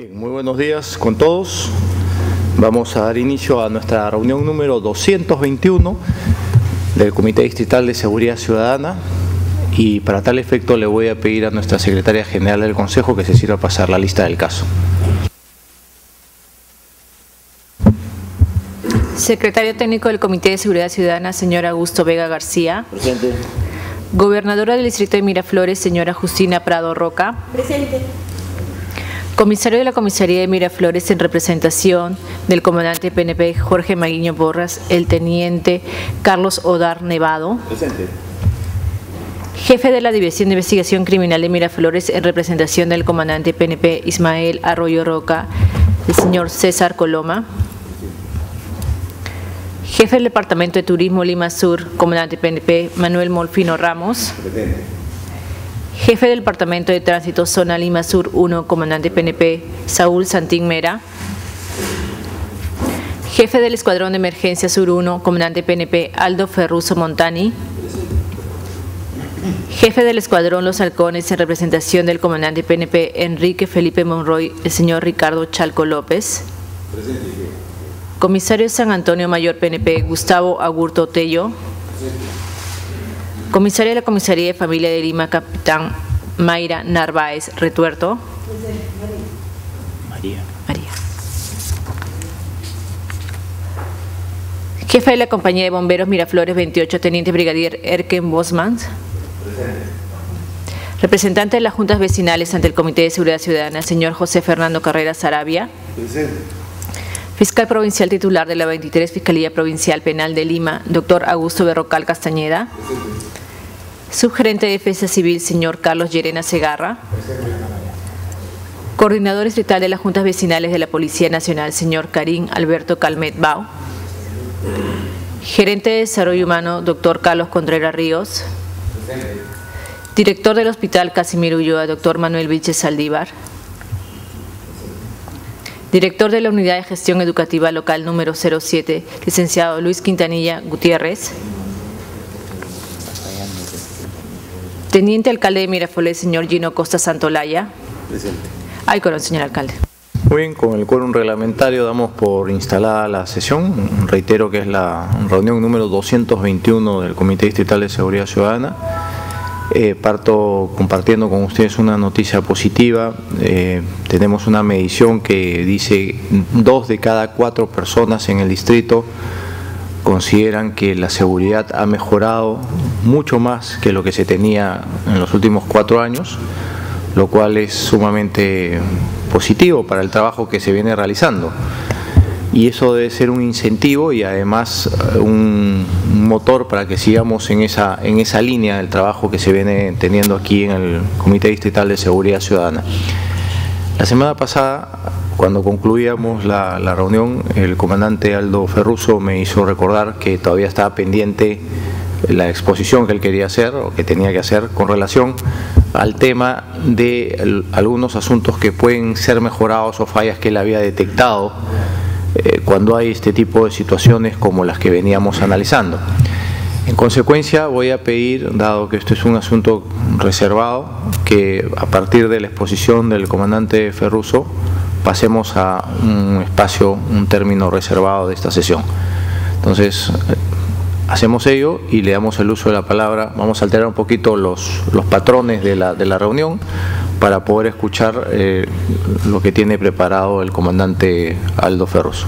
Bien, muy buenos días con todos. Vamos a dar inicio a nuestra reunión número 221 del Comité Distrital de Seguridad Ciudadana y para tal efecto le voy a pedir a nuestra Secretaria General del Consejo que se sirva a pasar la lista del caso. Secretario Técnico del Comité de Seguridad Ciudadana, señor Augusto Vega García. Presente. Gobernadora del Distrito de Miraflores, señora Justina Prado Roca. Presente. Comisario de la Comisaría de Miraflores en representación del comandante PNP Jorge Maguiño Borras, el teniente Carlos Odar Nevado. Presente. Jefe de la División de Investigación Criminal de Miraflores en representación del comandante PNP Ismael Arroyo Roca, el señor César Coloma. Jefe del Departamento de Turismo Lima Sur, comandante PNP Manuel Molfino Ramos. Presente. Jefe del Departamento de Tránsito Zona Lima Sur 1, comandante PNP Saúl Santín Mera. Jefe del Escuadrón de Emergencia Sur 1, comandante PNP Aldo Ferruso Montani. Jefe del Escuadrón Los Halcones en representación del comandante PNP Enrique Felipe Monroy, el señor Ricardo Chalco López. Comisario San Antonio Mayor PNP Gustavo Agurto Tello. Comisaria de la Comisaría de Familia de Lima, Capitán Mayra Narváez Retuerto. María. María. Jefe de la Compañía de Bomberos Miraflores 28, Teniente Brigadier Erken Bosman. Representante de las juntas vecinales ante el Comité de Seguridad Ciudadana, señor José Fernando Carrera Sarabia. Presente. Fiscal Provincial Titular de la 23 Fiscalía Provincial Penal de Lima, doctor Augusto Berrocal Castañeda. Subgerente de Defensa Civil, señor Carlos Llerena Segarra. Coordinador Distrital de las Juntas Vecinales de la Policía Nacional, señor Karim Alberto Calmet Bau. Gerente de Desarrollo Humano, doctor Carlos Contreras Ríos. Director del Hospital Casimiro Ulloa, doctor Manuel Vilches Saldívar. Director de la Unidad de Gestión Educativa Local número 07, licenciado Luis Quintanilla Gutiérrez. Teniente Alcalde de Miraflores, señor Gino Costa Santolaya. Presente. Ay, con el señor alcalde. Muy bien, con el quórum reglamentario damos por instalada la sesión. Reitero que es la reunión número 221 del Comité Distrital de Seguridad Ciudadana. Eh, parto compartiendo con ustedes una noticia positiva. Eh, tenemos una medición que dice dos de cada cuatro personas en el distrito consideran que la seguridad ha mejorado mucho más que lo que se tenía en los últimos cuatro años, lo cual es sumamente positivo para el trabajo que se viene realizando. Y eso debe ser un incentivo y además eh, un motor para que sigamos en esa, en esa línea del trabajo que se viene teniendo aquí en el Comité Distrital de Seguridad Ciudadana. La semana pasada, cuando concluíamos la, reunión, el comandante Aldo Ferruso me hizo recordar que todavía estaba pendiente la exposición que él quería hacer o que tenía que hacer con relación al tema de algunos asuntos que pueden ser mejorados o fallas que él había detectado eh, cuando hay este tipo de situaciones como las que veníamos analizando. En consecuencia, voy a pedir, dado que esto es un asunto reservado, que a partir de la exposición del comandante Ferruso pasemos a un espacio, un término reservado de esta sesión. Entonces, eh, hacemos ello y le damos el uso de la palabra. Vamos a alterar un poquito los, los patrones de la, de la reunión para poder escuchar eh, lo que tiene preparado el comandante Aldo Ferroso.